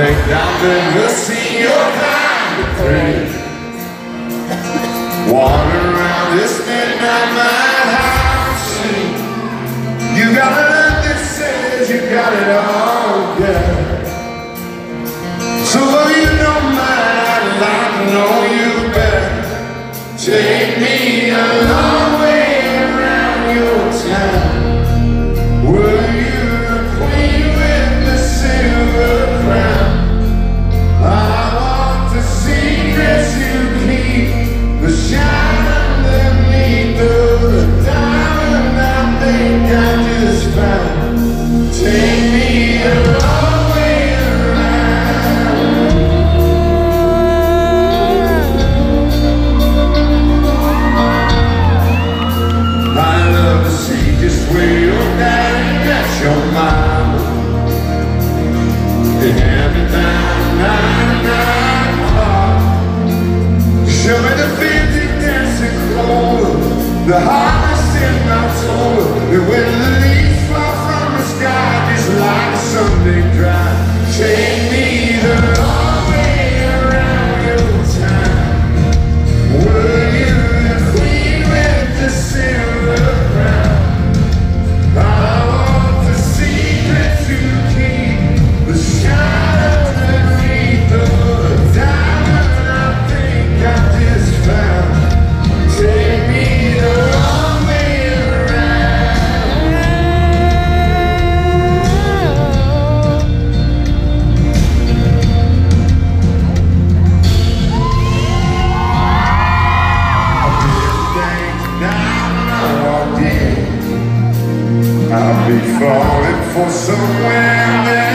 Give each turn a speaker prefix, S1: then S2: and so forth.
S1: think I've never seen your kind of thing. Wander around this midnight house. You got look that says you got it all, yeah. So though you don't mind, I'd like to know you better. Take me a long way where you're that's your mama. You hand me down, nine, nine. Oh. Show me the fifty dancing clover, the harvest in total. And when the leaves fall from the sky, just like a Sunday drive, I'll be falling for somewhere I've